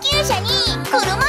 車に車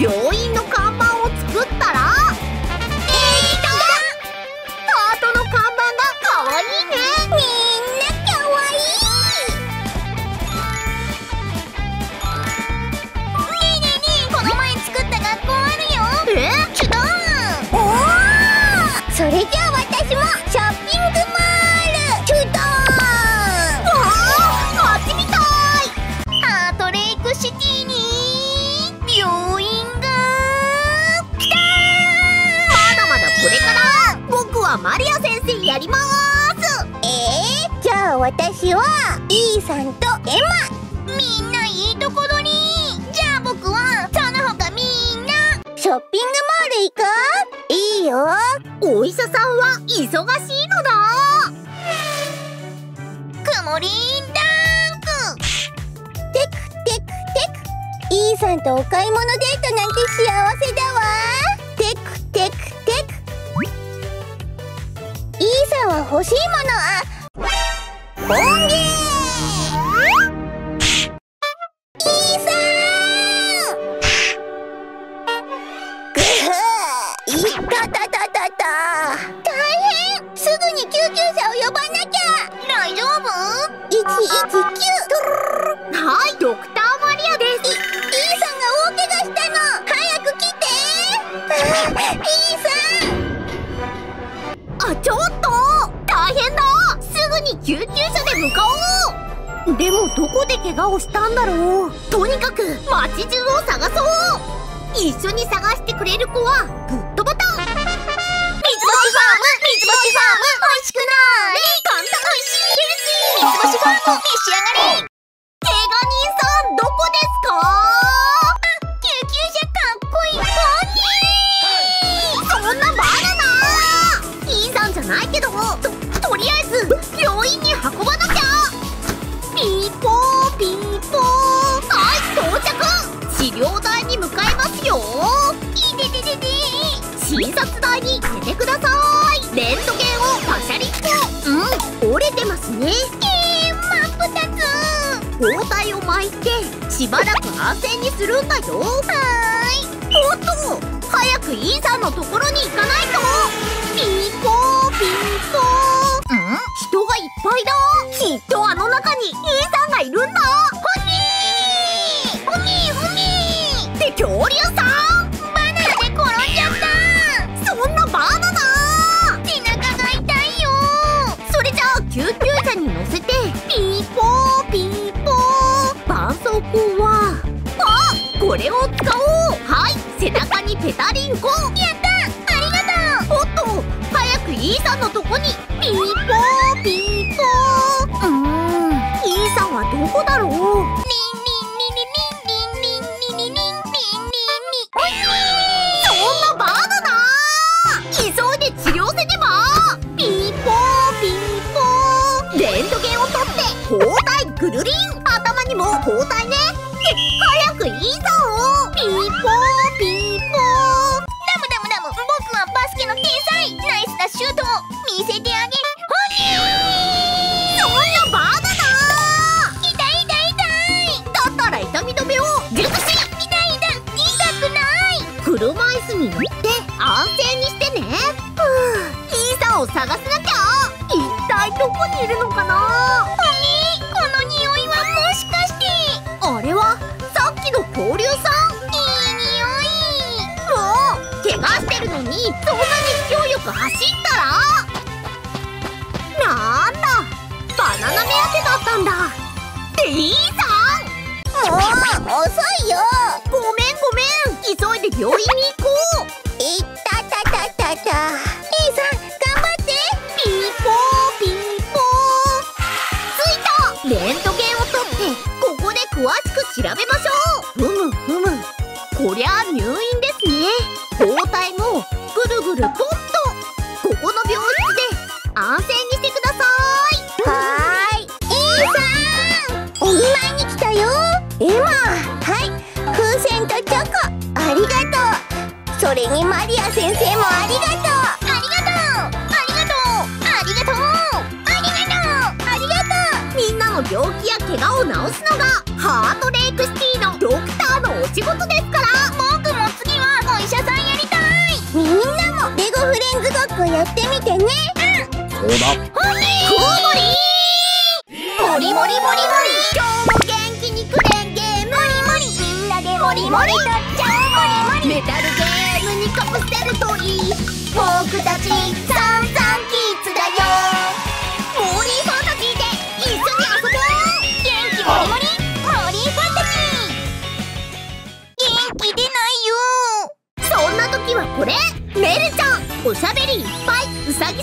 病院の看はいドクターマリアですイイさんが大怪我したの早く来てイーさんあちょっと。大変だ。すぐに救急車で向かおう。でもどこで怪我をしたんだろう。とにかく街中を探そう。一緒に探してくれる子はグッドボタン。ミツバチファーム。ミツバチファーム。美味しくない。召し上がれ怪我人さんどこですか？救急車かっこいい。そんなバナナ。さんじゃないけどととりあえず病院に運ばなきゃ。ピーポーピーポー。はい到着。治療台に向かいますよ。い診察台に出てください。レントゲンをパシャリッと。うん折れてますね。こたつ包帯を巻いてしばらく安静にするんだよ。はい。おっと早くイーさんのところに行かないと。ピーコーピーコー。ん。人がいっぱいだ。きっとあの中にイーさんがいるんだ。ホニー。ホニーホニー。って恐竜さん。ごめんごめん。急いで病院に行こう。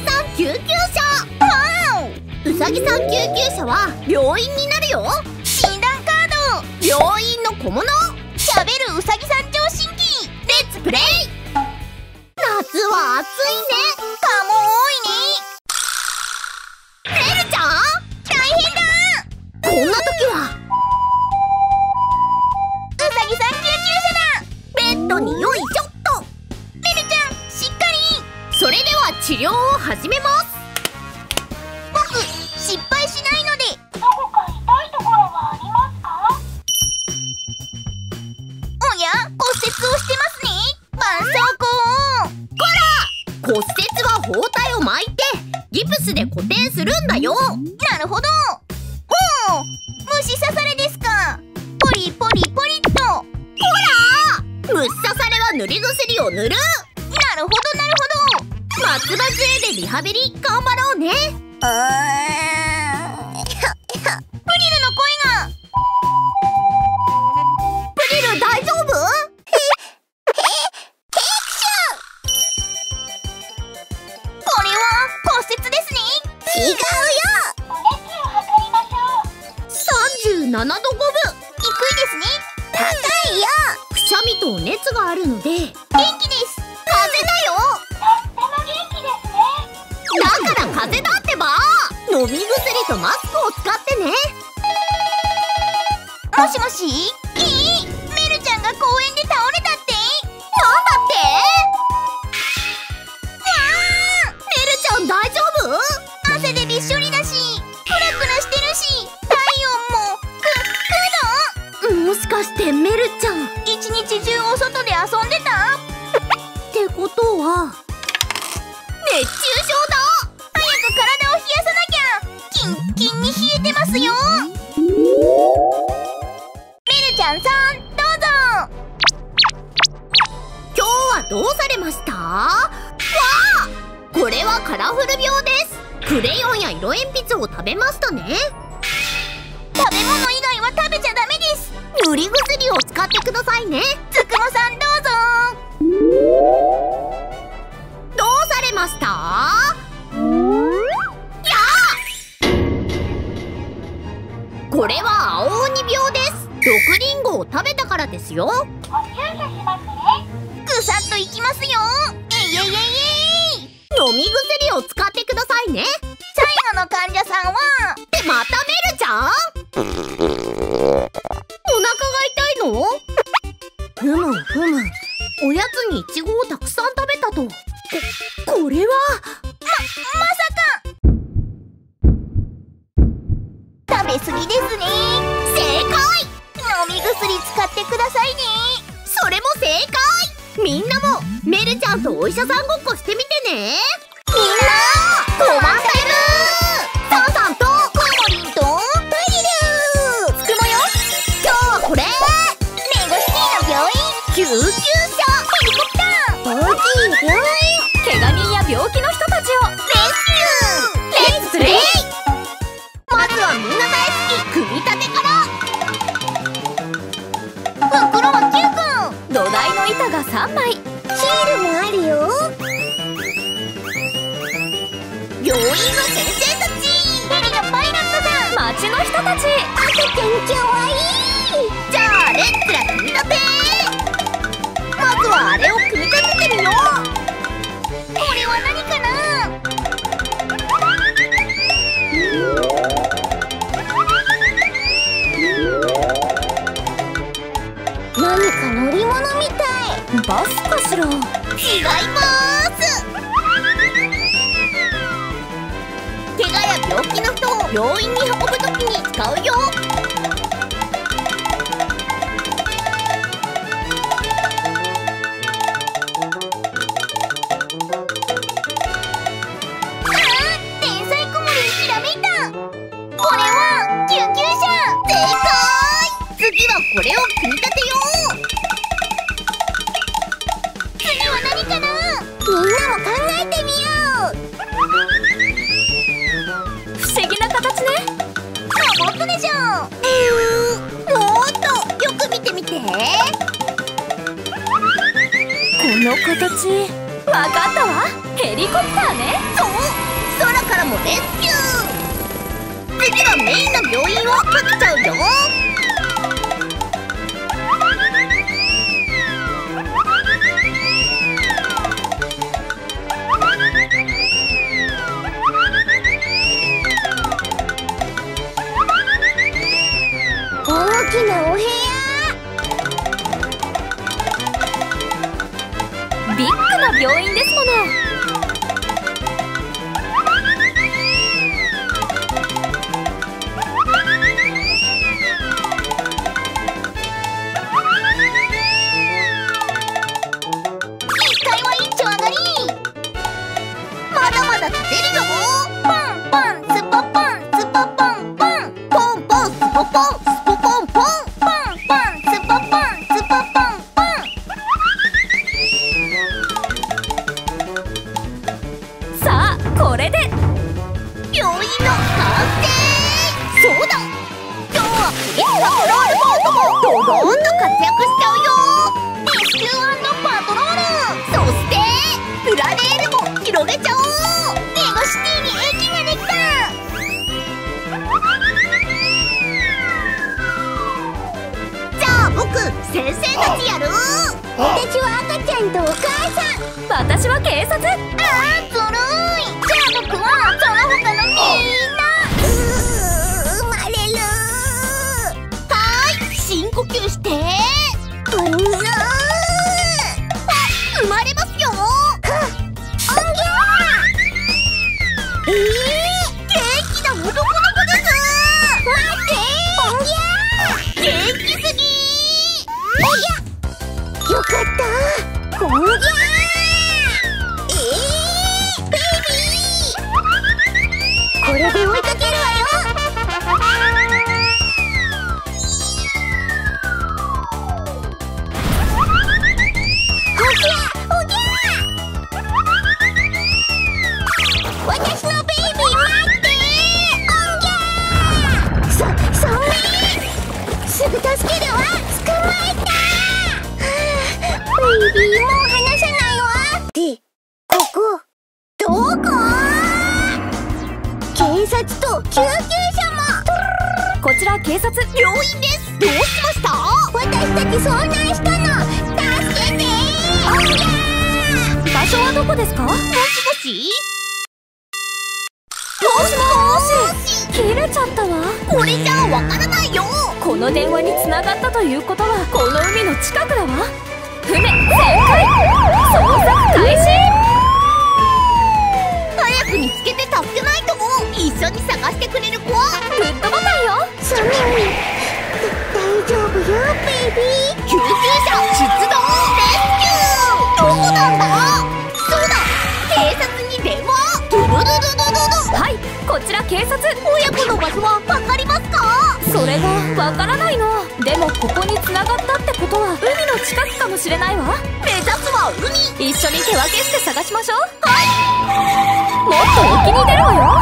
さん救急車。わおうさぎさん救急車は病院になるよ。診断カード。病院の小物。しゃべるうさぎさん聴診器。レッツプレイ。夏は暑いね。蚊も多いね。治療を始めます。僕失敗しないので。どこか痛いところはありますか？おや骨折をしてますね。こら！骨折は包帯を巻いてギプスで固定するんだよ。なるほど。虫刺されですか。ポリポリポリっと。こら！虫刺されは塗り薬を塗る。松葉杖でリハビリ頑張ろうね。あプリルの声が。プリル大丈夫？これは骨折ですね違うよ37度5分低いですね高いよくしゃみと熱があるので元気です邪だってば。飲み薬とマスクを使ってね。もしもし？違います。怪我や病気の人を病院に運ぶときに使うよ。の形。分かったわ。ヘリコプターね。そう。空からもレスキュー。できればメインの病院をかけちゃうよ。もしれないわ。目指すは海。一緒に手分けして探しましょう。はい。もっと沖に出るわよ。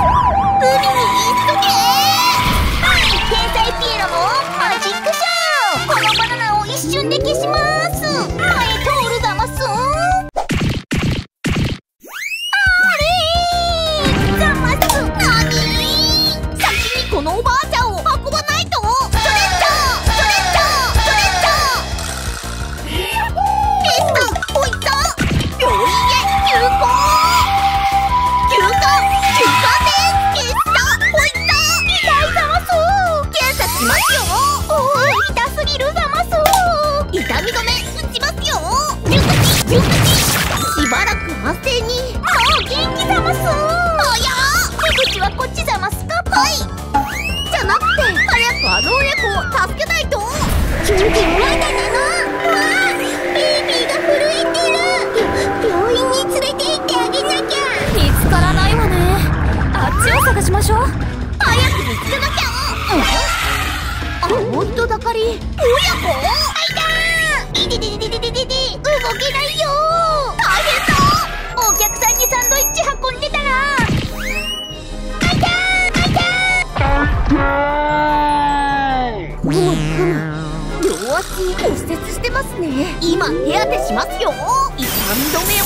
骨折してますね。今手当てしますよ。痛み止めを。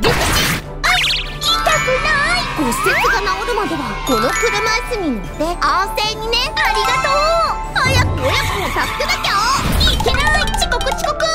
激痛くない骨折が治るまではこの車椅子に乗って安静にねありがとう早く親子を助けなきゃいけない遅刻遅刻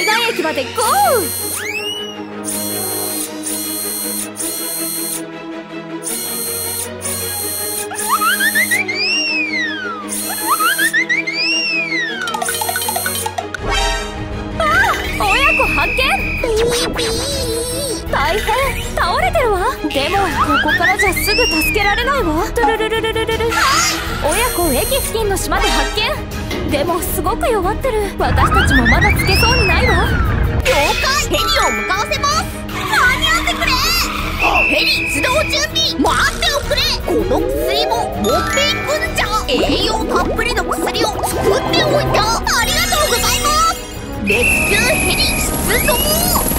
海岸駅までゴー！でもここからじゃすぐ助けられないわ！親子を駅付近の島で発見！でもすごく弱ってる。私たちもまだつけそうにないわ了解。ヘリを向かわせます。間に合ってくれ。ヘリ出動準備待っておくれ。この薬も持っていくんじゃ。栄養たっぷりの薬を作っておいた。ありがとうございます。レスキューヘリ出動。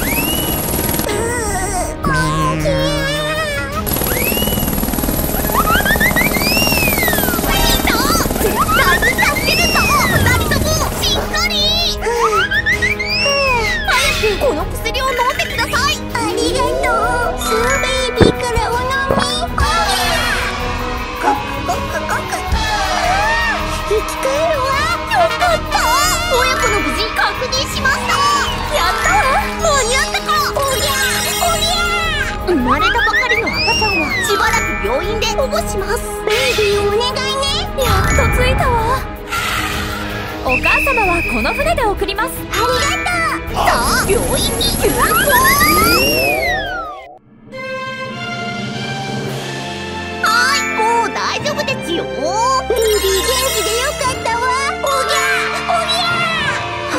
にしました。やったわ間に合ったか。おりゃおりゃ生まれたばかりの赤ちゃんはしばらく病院で保護します。ベイビーお願いね。やっと着いたわ。お母様はこの船で送ります。ありがとう。さあ病院に。大丈夫ですよ。ビー元気でよか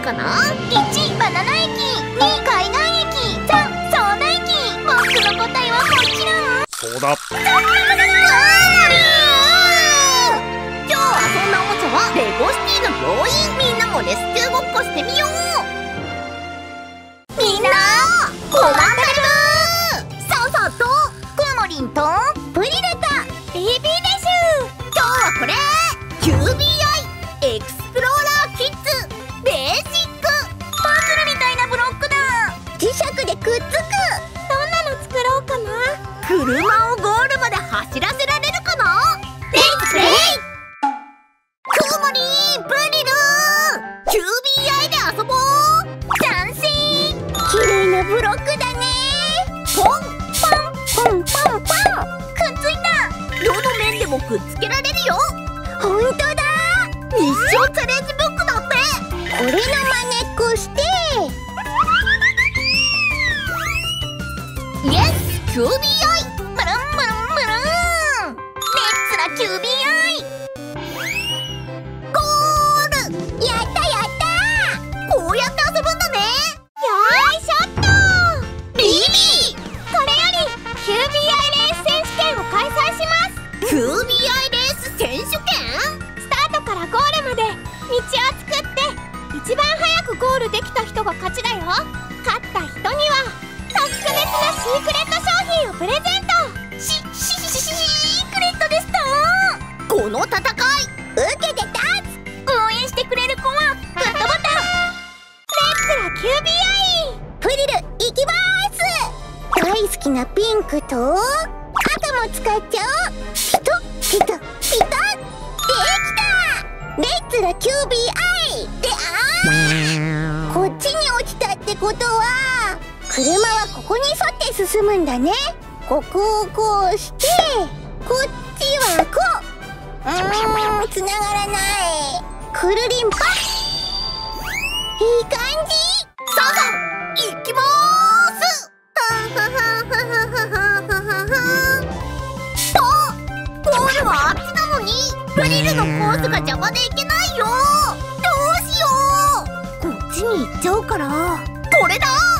かな1バナナ駅2海岸駅3相ーダ駅。僕の答えはこちら。そうだ。今日はそんだおもちゃはレゴシティの病院。みんなもレスキューごっこしてみよう。みんなごま車をゴールまで走らせることは車はここに沿って進むんだね。ここをこうしてこっちはこう。うーんつながらない。くるりんぱいい感じ。そうそういきまーす。ははははははははとボールはあっちなのにフリルのコースが邪魔でいけないよ。どうしよう。こっちに行っちゃうから回头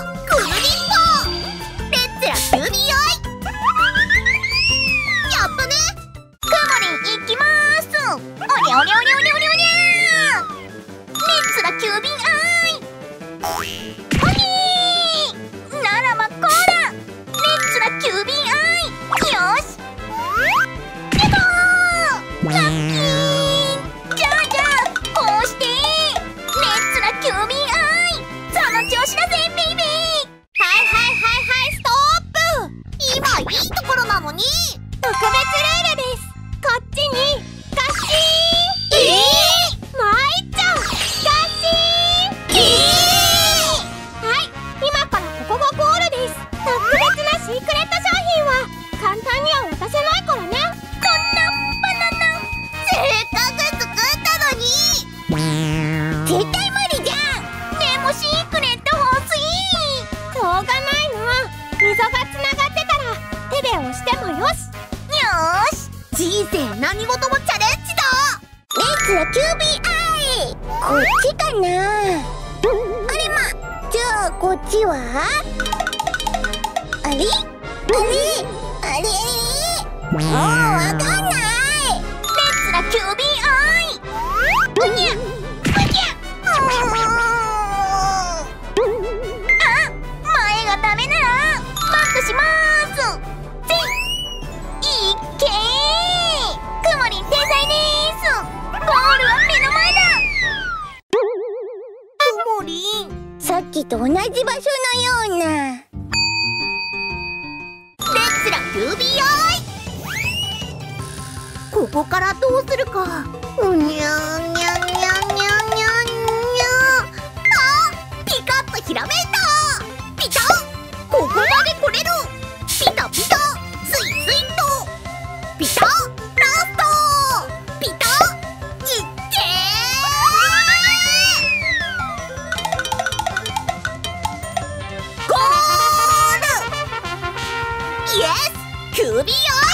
ルビーよ。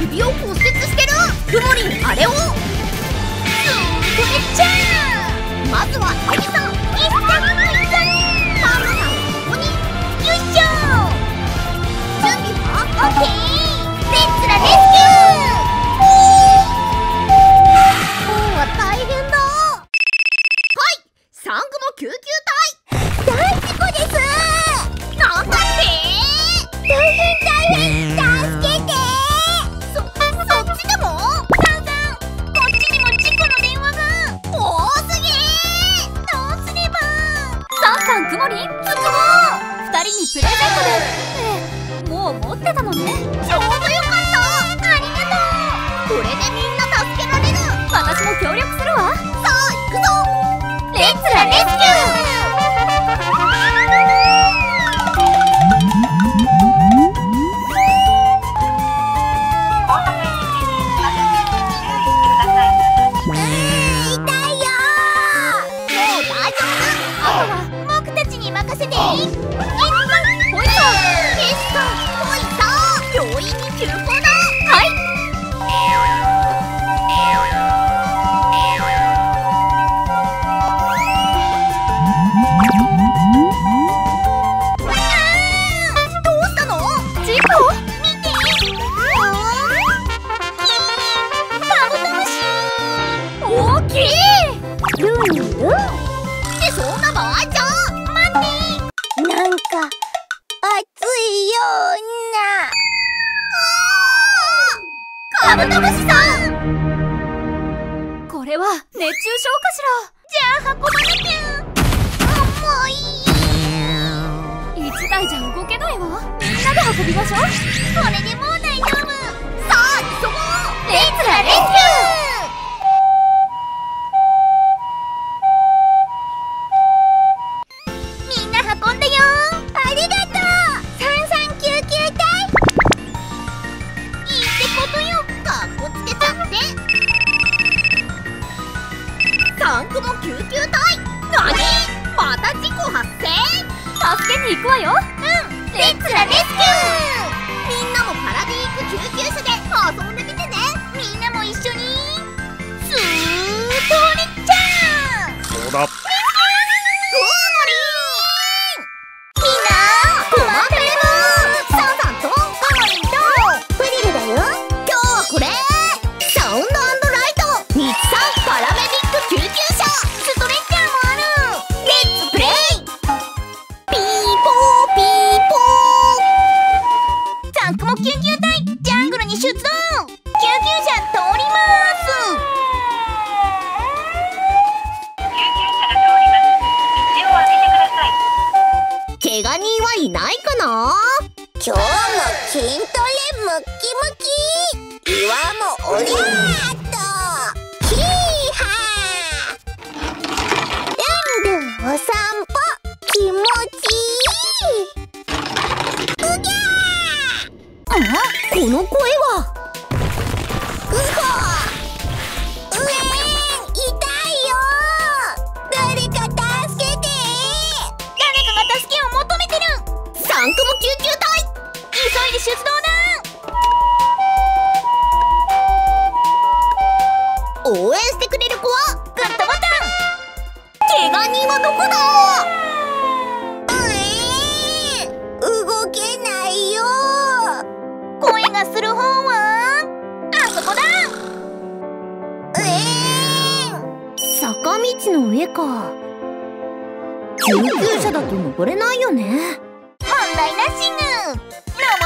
首を骨折してる。くもりんあれを。まずはエリさん。せて。一本ポイントトポイント病院に急行 Up. 動けないよ。声がする方はあそこだ。えー、坂道の上か。急車だと登れないよね。問題なしぬロ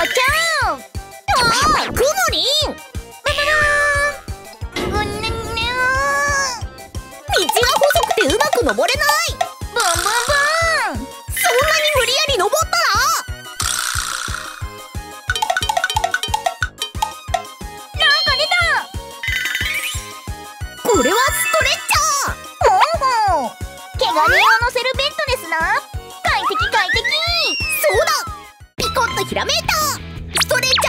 ちゃん。クモリン。ババ道細くてうまく登れない。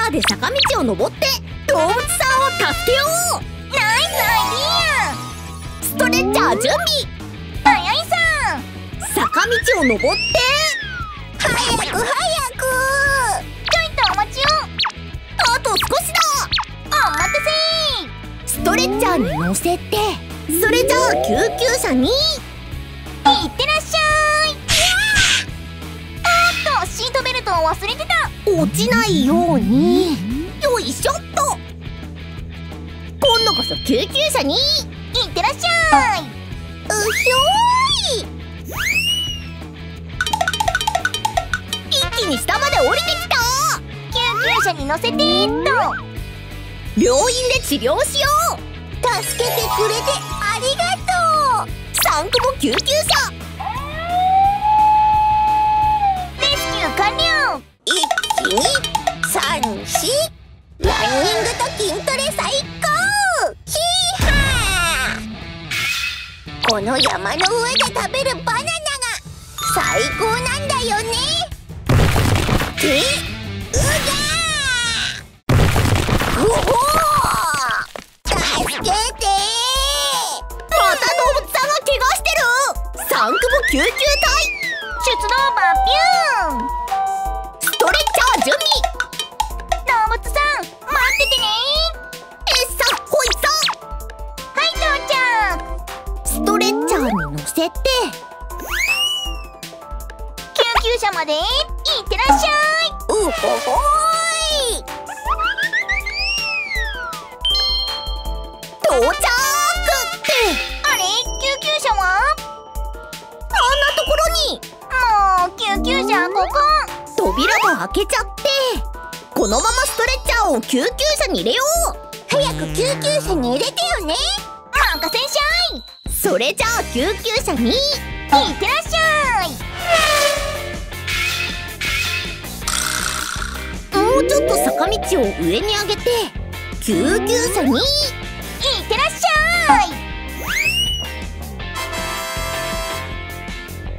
ーで坂道を登って動物さんを助けよう。ナイスアイディアストレッチャー準備。いさん坂道を登って早く。早く。ちょいとお待ちを。あと少しだお待たせスト。レッチャーに乗せてそれじゃあ救急車にいってらトベルトを忘れてた。落ちないように。よいしょっと。今度こそ救急車に。いってらっしゃい。うひょーい。一気に下まで降りてきた。救急車に乗せてっと。病院で治療しよう。助けてくれてありがとう。サンクボ救急車。ランニングと筋トレこの山の上で食べるバナナが最高なんだよね!レッチャーを救急車に入れよう。早く救急車に入れてよね。任せんしゃいそれじゃあ救急車に。いってらっしゃい。もうちょっと坂道を上に上げて救急車に。いってらっしゃい。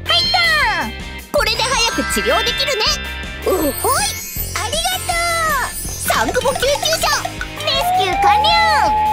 入った。これで早く治療できるね。たうほい。スキ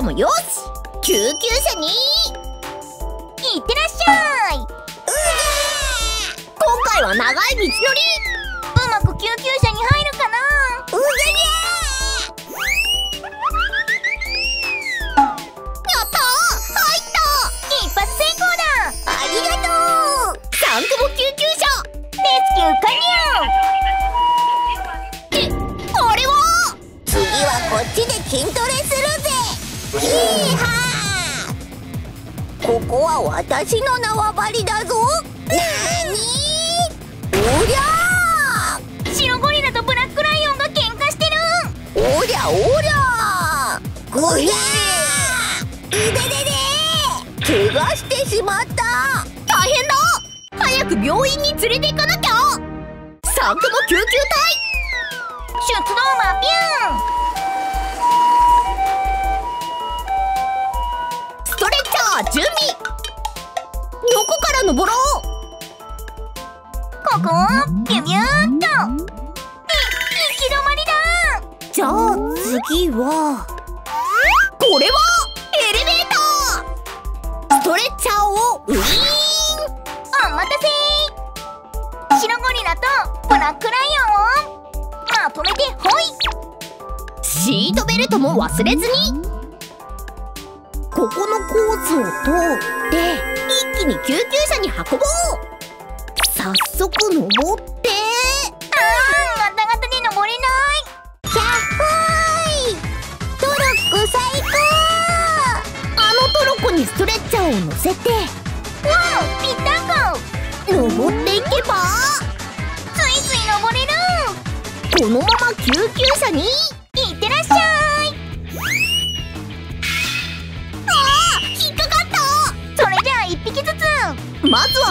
かもよし救急車に。いってらっしゃい。う今回は長い道のり。うまく救急車に入るかな。うやったここは私の縄張りだぞ。なーにおりゃー！白ゴリラとブラックライオンが喧嘩してる。おりゃおりゃー！ぐひゃー！いででで怪我してしまった。大変だ。早く病院に連れて行かなきゃ。サンクボ救急隊。出動マピューン。ストレッチャー準備から登ろう。ここをビュビューンと。い行き止まりだ。じゃあ次は。これはエレベーター。ストレッチャーをウィーン。お待たせ。白ゴリラとブラックライオンを。まとめてほい。シートベルトも忘れずに。ここのコースを通って気に救急車に運ぼう。早速登って。あーガタガタで登れない。キャッホーイトロッコ最高。あのトロッコにストレッチャーを乗せて。わおぴったん。こ登っていけば。スイスイこのまま救急車に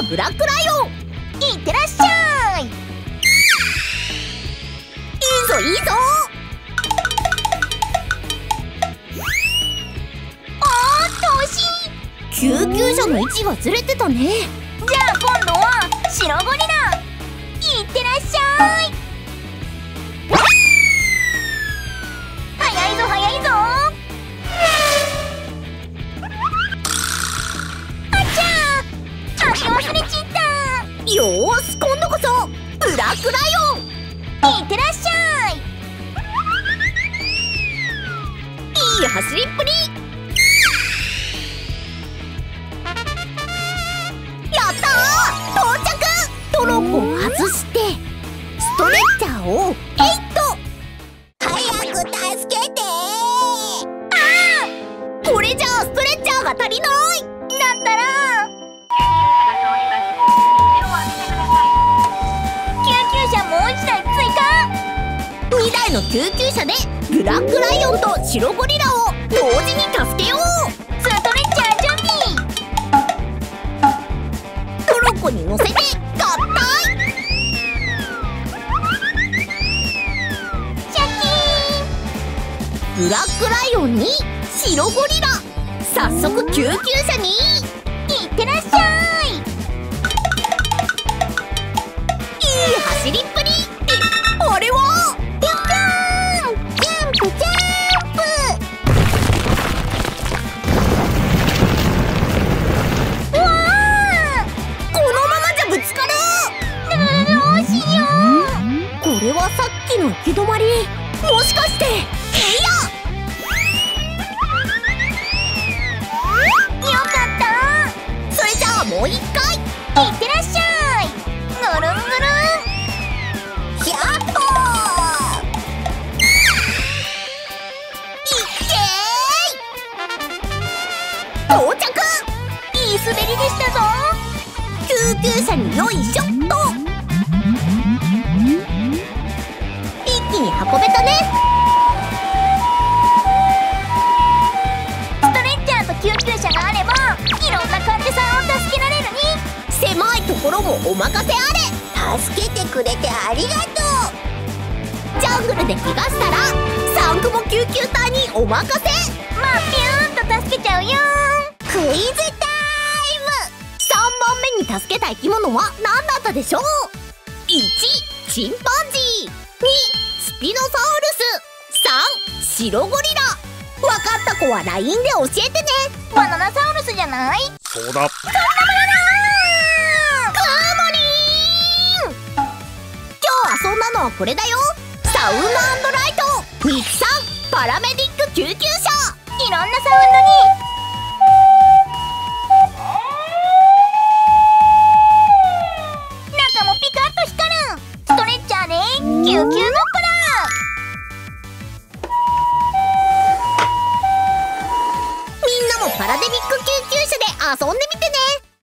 ブラックライオンいってらっしゃい。いいぞいいぞ。あーっと惜しい救急車の位置がずれてたね。じゃあ今度は白ゴリラいってらっしゃい。走りっぷり。やったー！到着！トロッコを外してストレッチャーをりがとジャングルで怪我したらサンクモ救急隊にお任せまあピューンと助けちゃうよクイズタイム3番目に助けた生き物は何だったでしょう ?1 チンパンジー2スピノサウルス3白ゴリラわかった子は LINE で教えてねバナナサウルスじゃないそうだのはこれだよ。サウンドライト。日産。パラメディック救急車。いろんなサウンドに。パラデミック救急車で遊んでみてね。